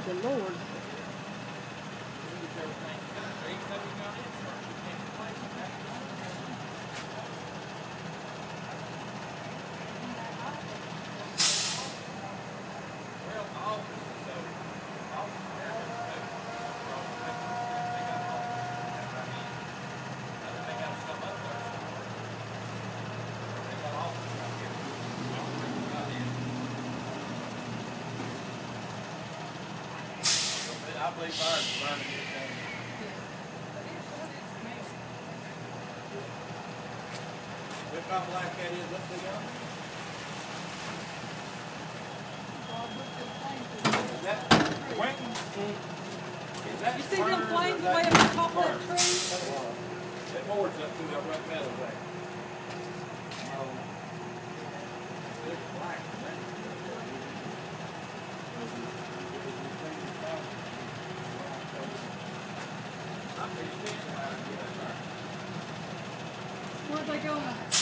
good lord. I believe ours is running it down. Look how black that is up there. Is that Quentin? Is that You see them flames way up on top of that tree? That board's up through that right metal there. Where'd they go?